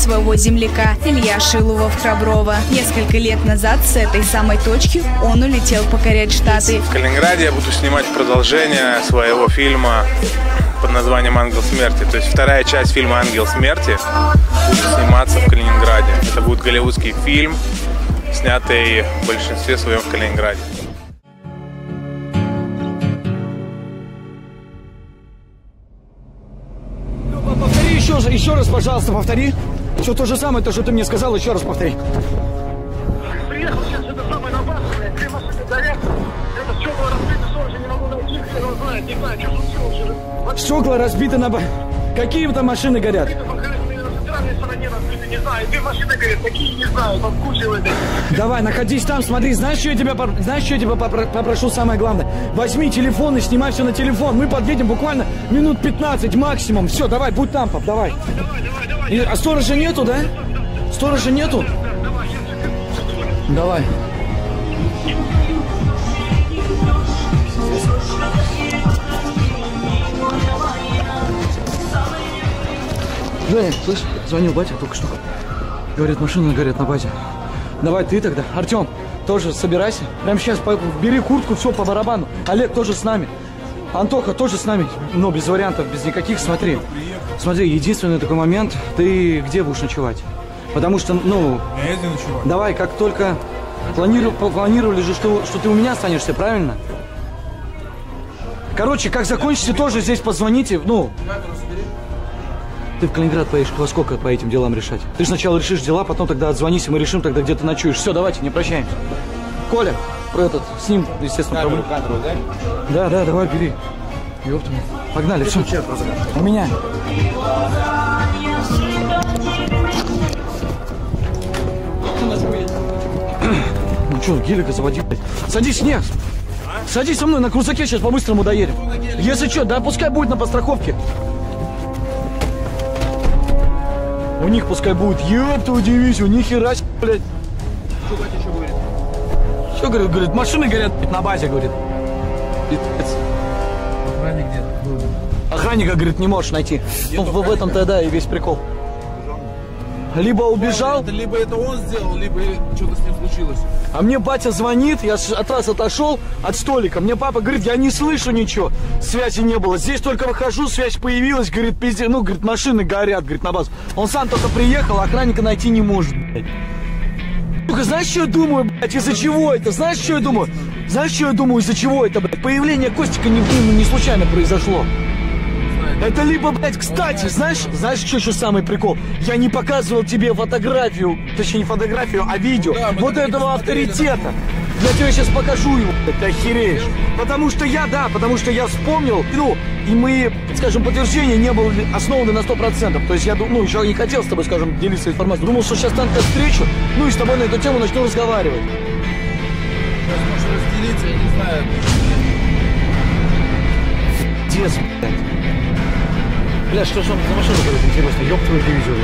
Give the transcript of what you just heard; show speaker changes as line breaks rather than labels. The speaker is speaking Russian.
своего земляка Илья Шилова в Храброво. Несколько лет назад с этой самой точки он улетел покорять Штаты.
В Калининграде я буду снимать продолжение своего фильма под названием «Ангел смерти». То есть вторая часть фильма «Ангел смерти» будет сниматься в Калининграде. Это будет голливудский фильм, снятый в большинстве своем в Калининграде.
Еще, еще раз, пожалуйста, повтори. Все то же самое, то, что ты мне сказал, еще раз повтори.
Приехал сейчас это самое напасное, две машины горят. Это стекла разбиты, я не могу найти, хрен его знает, не знаю, что случилось.
Стекла разбиты на... ба- Какие там машины горят?
Стороне разбиты, не знаю, две машины горят, какие, не знаю, там куча в этой.
Давай, находись там, смотри, знаешь, что я тебя, знаешь, что я тебя попро- попрошу самое главное? Возьми телефон и снимай все на телефон. Мы подъедем буквально минут 15 максимум. Все, давай, будь там, пап, давай.
Давай, давай, давай.
И- а сторожа нету, да? Сторожа нету?
Давай,
Женя, слышь, звонил батя только что. Говорит, машины горят на базе. Давай ты тогда. Артем, тоже собирайся. Прямо сейчас бери куртку, все по барабану. Олег тоже с нами. Антоха тоже с нами. Но без вариантов, без никаких, смотри. Смотри, единственный такой момент, ты где будешь ночевать? Потому что, ну,
Я ездил ночевать.
Давай, как только планиру- планировали же, что, что ты у меня останешься, правильно? Короче, как закончите, тоже здесь позвоните. Ну, ты в Калининград поедешь во сколько по этим делам решать? Ты сначала решишь дела, потом тогда отзвонись, и мы решим тогда, где ты ночуешь. Все, давайте, не прощаемся. Коля, про этот, с ним, естественно, проблем. Да, да, давай, бери. Ёпта. Погнали, все. У меня. Ну что, гелика заводи, блядь. Садись, нет. Садись со мной на крузаке, сейчас по-быстрому доедем. Если что, да пускай будет на подстраховке. У них пускай будет. Ёпта, удивись, у них хера себе, блядь. Что батя что говорит? Что говорит? Говорит, машины горят на базе, говорит. Пиздец.
Охранник где был?
Охранника, говорит, не можешь найти. Ну, в, в этом-то, да, и весь прикол. Либо убежал,
Это либо это он сделал, либо что-то с ним случилось.
А мне батя звонит, я от вас отошел от столика. Мне папа говорит, я не слышу ничего. Связи не было. Здесь только выхожу, связь появилась. Говорит, пиздец, ну, говорит, машины горят, говорит, на базу. Он сам только приехал, а охранника найти не может, блядь. Сука, знаешь, что я думаю, блядь, из-за чего это? Знаешь, что я думаю? Знаешь, что я думаю, из-за чего это, блядь? Появление Костика не, ну, не случайно произошло. Это либо, блядь, кстати, знаешь, знаешь, что еще самый прикол? Я не показывал тебе фотографию, точнее не фотографию, а видео.
Да,
вот этого авторитета. Я тебе сейчас покажу его, ты охереешь. Потому что я, да, потому что я вспомнил, ну, и мы, скажем, подтверждения не были основаны на 100%. То есть я, ну, еще не хотел с тобой, скажем, делиться информацией. Думал, что сейчас танка встречу, ну и с тобой на эту тему начну разговаривать.
Сейчас можешь разделиться, я не знаю.
Дец, блядь. Бля, что же за говорит, интересно? Ёб твою дивизию.